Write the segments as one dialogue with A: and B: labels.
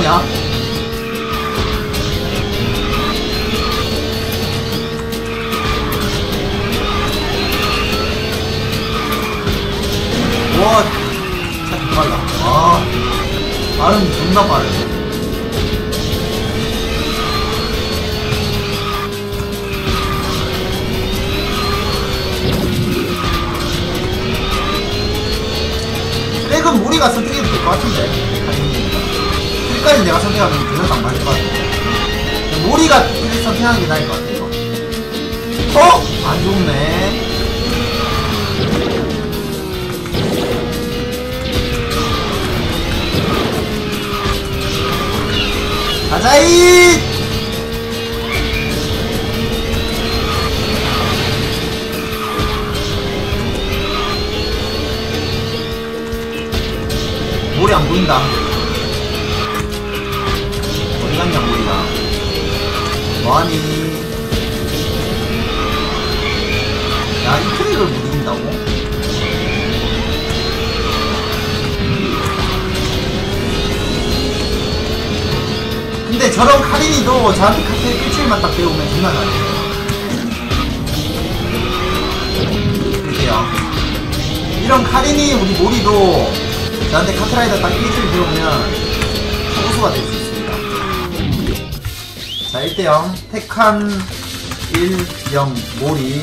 A: 하냐? 와, 참 빨라. 아, 발음 존나 빠르네. 트랙은 우리가 선택해도 될 것 같은데. 트랙까지 내가 선택하면 그래도 안 맞을 것 같아. 모리가 선택하는 게 나을 것 같아, 이거. 어? 안 좋네. 가자이! 머리 안 보인다. 뭐하니? 야, 이 트랙을 못 이긴다고? 근데 저런 카린이도 저한테 카페 일주일만 딱 배우면 장난 아니에요. 그래요. 이런 카린이 우리 모리도 저한테 카트라이더 딱 일주일 배우면 고수가 될 수 있습니다. 자, 1대0. 테칸 1, 0, 모리.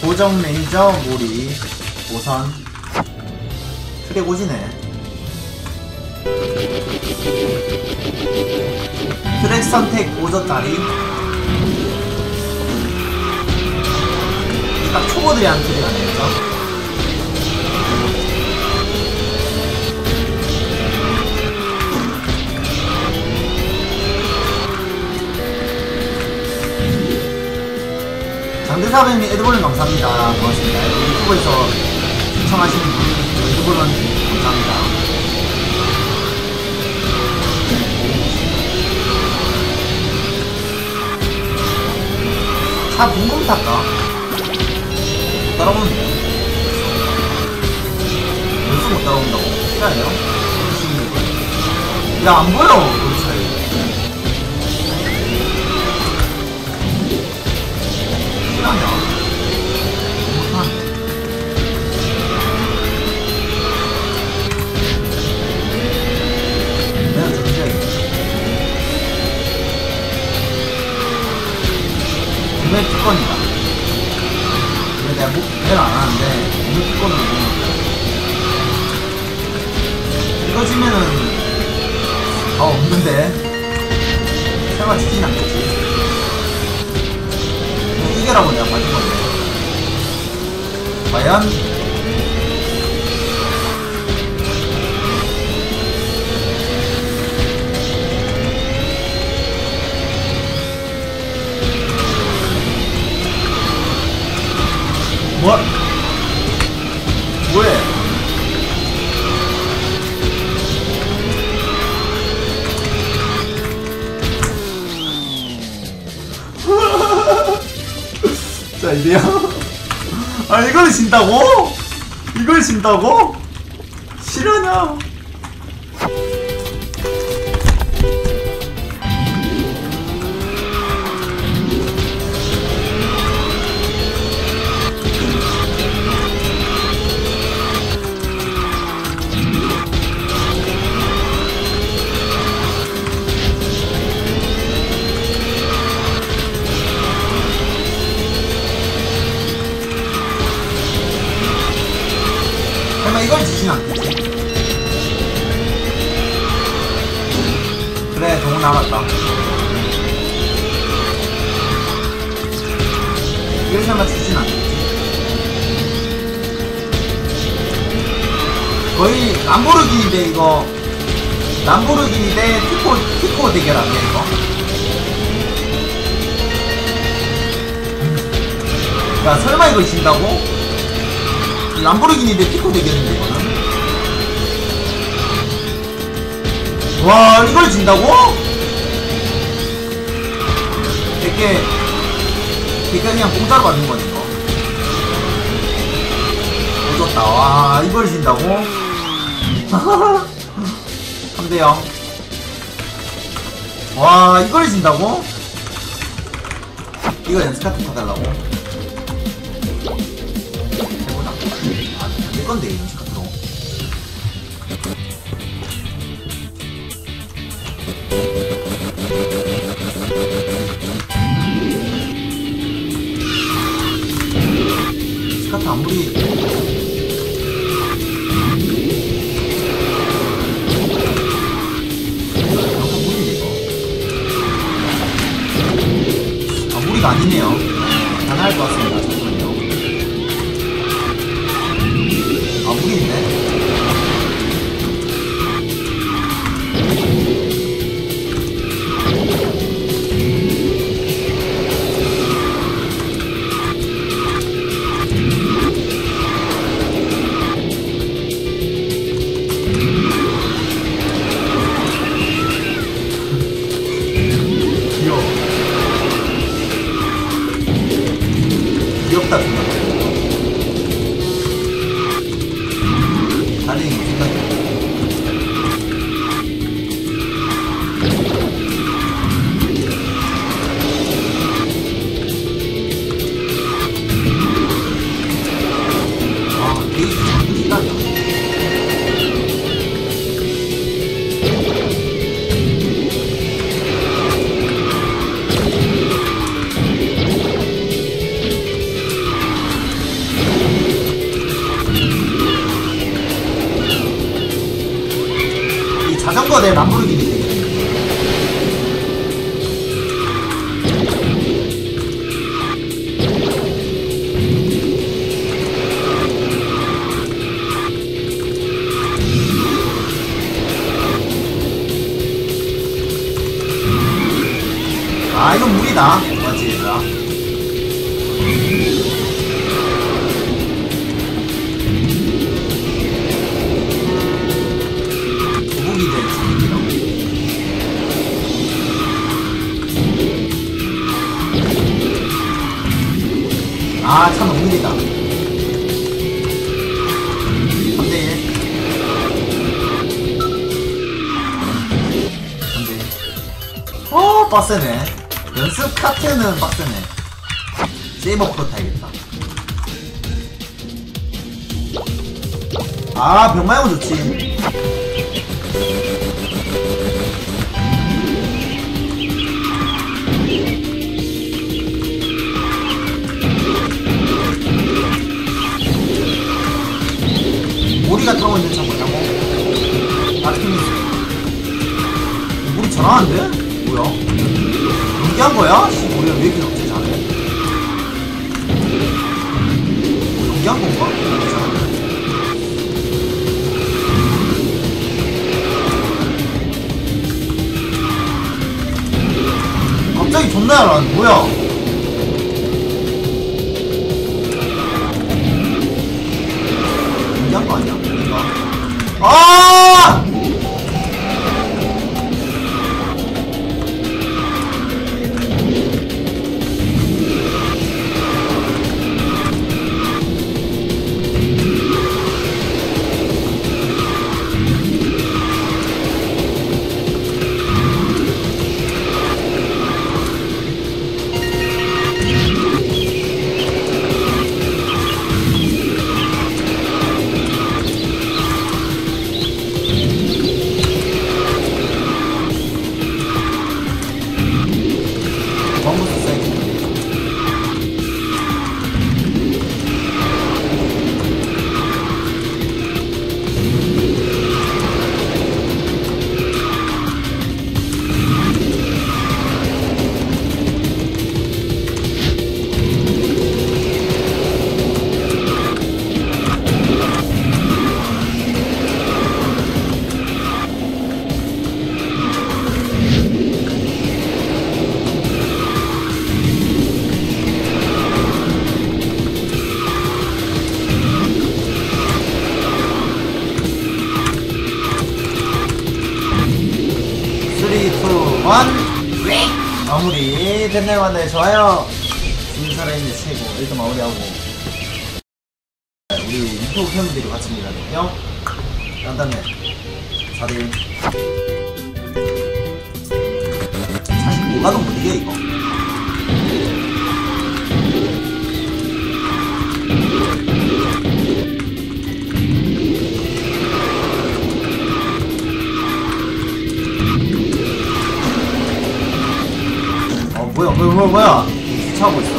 A: 고정 레이저, 모리. 5선. 트랙 오지네. 트랙 선택 5저짜리 딱 초보들이 하는 트랙 아니겠죠? 장대사배님 에드볼은 감사합니다. 고맙습니다. 유튜브에서 시청하시는 분, 에드볼은 감사합니다. 차 붕금 탈까? 못 따라오면 돼. 벌써 못 따라온다고? 시간이요? 야, 안 보여, 내가 뭐, 구매를 안 하는데, 특권으로 보는 이거 지면은, 아, 없는데. 설마 지진 않겠지. 뭐 이겨라고 내가 맞은 건데. 과연? 뭐? 왜? 자 이래요 아 이걸 진다고? 이걸 진다고? 실화냐? 이걸 지진 않겠지? 그래 동훈 남았다 설마 지진 않겠지? 거의 람보르기니인데 이거 람보르기니 대 티코 티코 대결 아니야 이거? 야 설마 이거 진다고? 람보르기니인데 피코 되겠는데 와 이걸 진다고? 100개 100개 그냥 공짜로 받는 거네 이거 오졌다 와 이걸 진다고? 3대0 와 이걸 진다고? 이거 연습 카트 타달라고? 해보자 아, 내 건데 연습 카트로 아 무리다 맞지 거북이 된 재밌기라고 아참 무리다. 3대1 3대1 어 빡세네 연습 카트는 빡세네 세이버 프로 타야겠다 아 병마용 좋지 모리가 타고 있는 차 뭐냐고? 아르테미스 모리 잘하는데? 뭐야? 연기한 거야? 씨, 모리가 왜 이렇게 갑자기 잘해? 뭐 연기한 건가? 갑자기 존나 잘하는 뭐야? 연기한 거 아니야? 아 마무리 됐나요 맞나요 좋아요. 지금 살아있는 최고 일단 마무리하고. 우리 유튜브 팬분들이 같습니다. 형 간단해. 4대1 사실 뭐가도 못 이겨 이거 뭐야 뭐야 주차하고 있어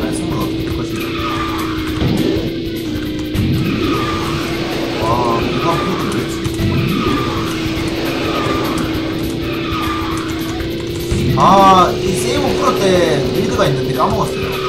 A: 아니 손을 어떻게 될 것인가 와 이거 포인트 왜지. 아이 세이브 프로 때 빌드가 있는데 까먹었어요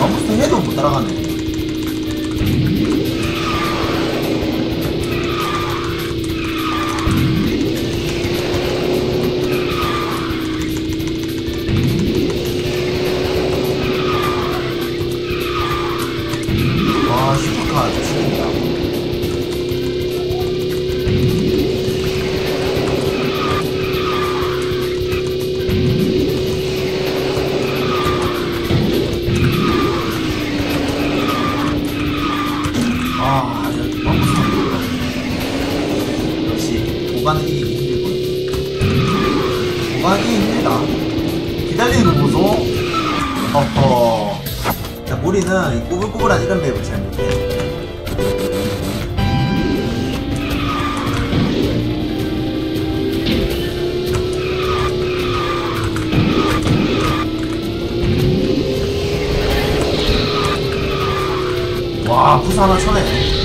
A: 원부스 해도 못 따라가네 이 꼬불꼬불한 이런 맵을 잘 못해. 와, 부스 하나 쳐내.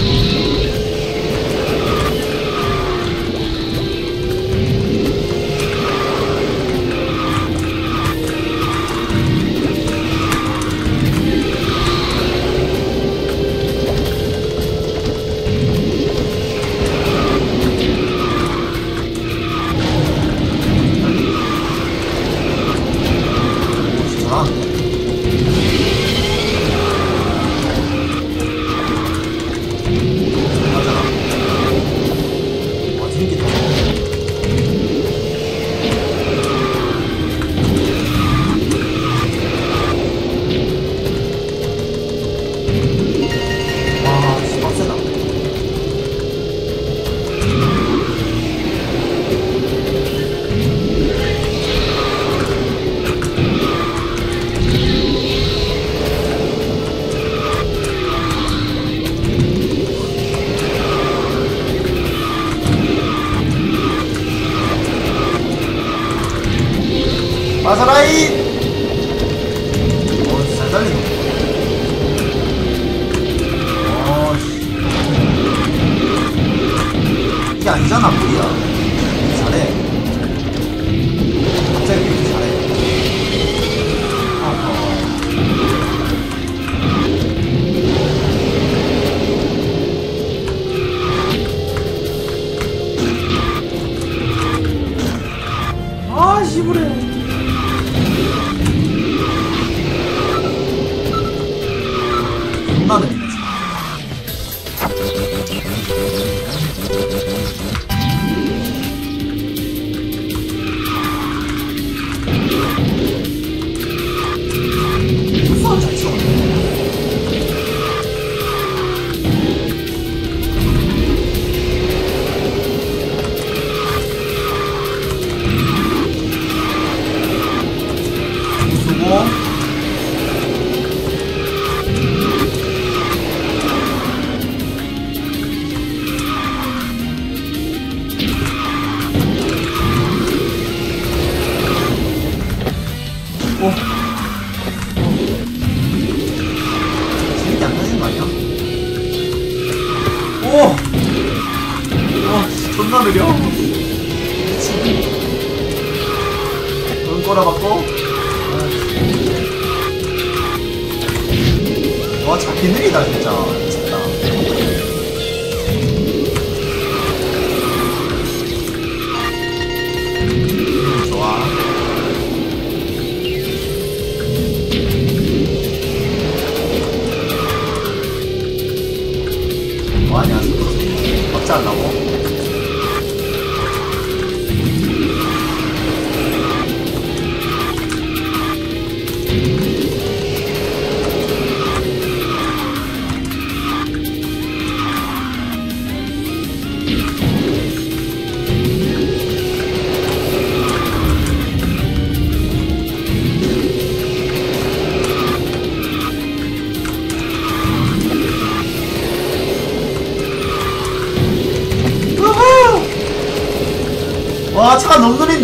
A: 마사라이! 존나 느리네,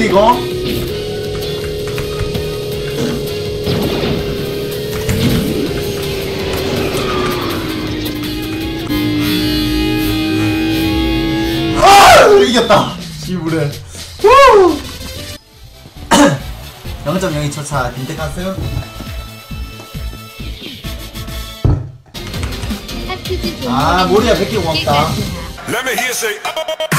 A: 느린데 이거 아 이겼다 시부레 0.02초 차 빈테카스
B: 하트즈
A: 아, 머리야, 백기 고맙다.
B: 깨끗하다.
C: Let me hear say.